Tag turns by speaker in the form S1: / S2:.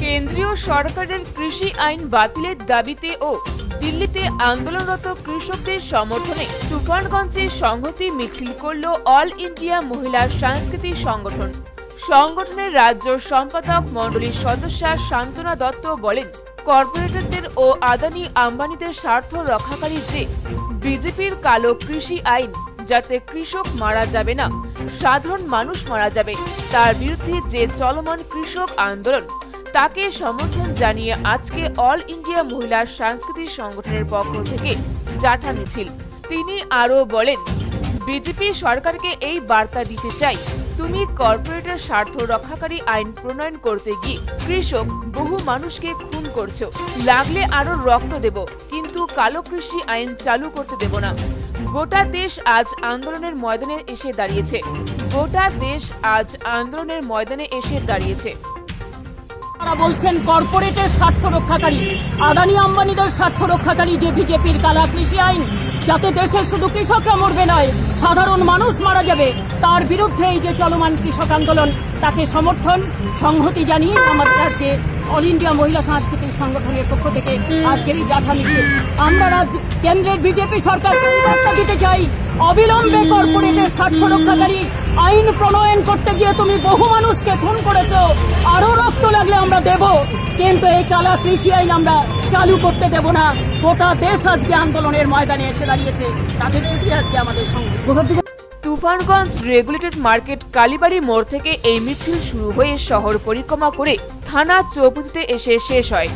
S1: কেন্দ্রীয় সরকারের কৃষি আইন বাতিলের দাবিতে ও দিল্লিতে আন্দোলনরত কৃষকদের সমর্থনে তুফানগঞ্জে সংহতি মিছিল করল অল ইন্ডিয়া মহিলা সাংস্কৃতিক সংগঠন। সংগঠনের রাজ্য সম্পাদক মণ্ডলীর সদস্যা শান্তনা দত্ত বলেন, কর্পোরেটরদের ও আদানি আম্বানিদের স্বার্থ রক্ষাকারী যে বিজেপির কালো কৃষি আইন যাতে কৃষক মারা যাবে না। সাধারণ মানুষ মারা যাবে। তার বিরুদ্ধে যে চলমান কৃষক আন্দোলন, তাকে সমর্থন জানিয়ে আজকে অল ইন্ডিয়া মহিলা সাংস্কৃতিক সংগঠনের পক্ষ থেকে জাঠা মিছিল। তিনি আরও বলেন, বিজেপি সরকারকে এই বার্তা দিতে চাই। তুমি কর্পোরেটের স্বার্থ রক্ষাকারী আইন প্রণয়ন করতে গিয়ে কৃষক বহু মানুষকে খুন করছ। লাগলে আরও রক্ত দেব, কিন্তু কালো কৃষি আইন চালু করতে দেব না। গোটা দেশ আজ আন্দোলনের ময়দানে এসে দাঁড়িয়েছে। গোটা দেশ আজ আন্দোলনের ময়দানে এসে দাঁড়িয়েছে।
S2: তারা বলছেন কর্পোরেটের স্বার্থ রক্ষাকারী। আদানি আম্বানিদের স্বার্থ রক্ষাকারী যে বিজেপির কালা কৃষি আইন, যাতে দেশের শুধু কৃষকরা মরবে নয়, সাধারণ মানুষ মারা যাবে, তার বিরুদ্ধে এই যে চলমান কৃষক আন্দোলন, তাকে সমর্থন, সংহতি জানিয়ে আমাদের আজকে অল ইন্ডিয়া মহিলা সাংস্কৃতিক সংগঠনের পক্ষ থেকে আজকের এই জাথা মিছিল আমরা রাজ্য কেন্দ্রের বিজেপি সরকারকে বার্তা দিতে চাই অবিলম্বে কর্পোরেটের স্বার্থ রক্ষাকারী আইন প্রণয়ন করতে গিয়ে তুমি বহু মানুষকে খুন করেছ। আরও রক্ত লাগলে আমরা দেব। কিন্তু এই কালা কৃষি আইন আমরা চালু করতে দেব না। গোটা দেশ আজকে আন্দোলনের ময়দানে এসে দাঁড়িয়েছে। তাদের প্রতি আজকে আমাদের সঙ্গে?
S1: তুফানগঞ্জ রেগুলেটেড মার্কেট কালীবাড়ি মোড় থেকে এই মিছিল শুরু হয়ে শহর পরিক্রমা করে থানা চৌপতিতে এসে শেষ হয়।